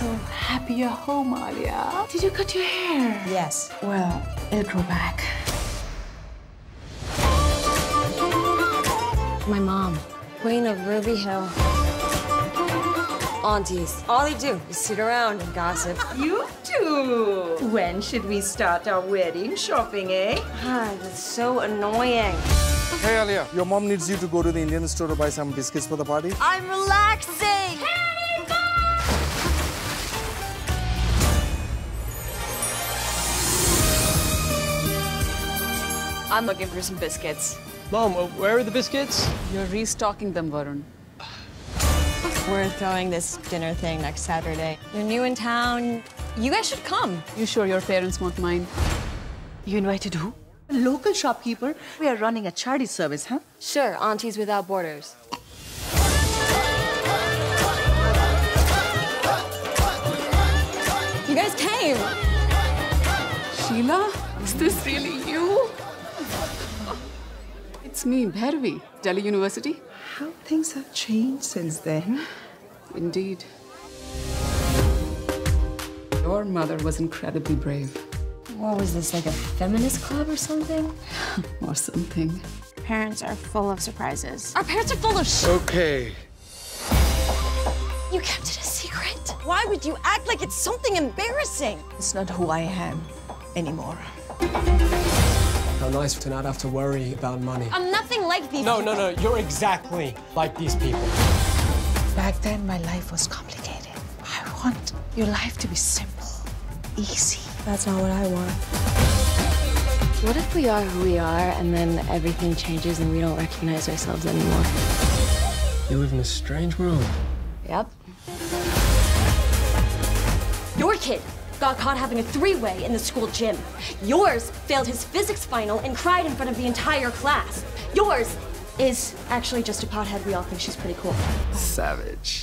so happy you're home, Alia. Did you cut your hair? Yes. Well, it'll grow back. My mom, Queen of Ruby Hill. Aunties, all they do is sit around and gossip. You too. When should we start our wedding shopping, eh? God, that's so annoying. Hey, Alia, your mom needs you to go to the Indian store to buy some biscuits for the party. I'm relaxing. I'm looking for some biscuits. Mom, uh, where are the biscuits? You're restocking them, Varun. We're throwing this dinner thing next Saturday. You're new in town. You guys should come. You sure your parents won't mind? You invited who? A local shopkeeper. We are running a charity service, huh? Sure, Aunties Without Borders. You guys came. Sheila, is this really you? It's me, Bhairavi, Delhi University. How things have changed since then. Indeed. Your mother was incredibly brave. What was this, like a feminist club or something? Or something. Parents are full of surprises. Our parents are full of sh. Okay. You kept it a secret. Why would you act like it's something embarrassing? It's not who I am anymore. How nice to not have to worry about money. I'm nothing like these. No, no, no, you're exactly like these people. Back then, my life was complicated. I want your life to be simple, easy. That's not what I want. What if we are who we are and then everything changes and we don't recognize ourselves anymore? You live in a strange world. Yep. Your kid got caught having a three-way in the school gym. Yours failed his physics final and cried in front of the entire class. Yours is actually just a pothead. We all think she's pretty cool. Savage.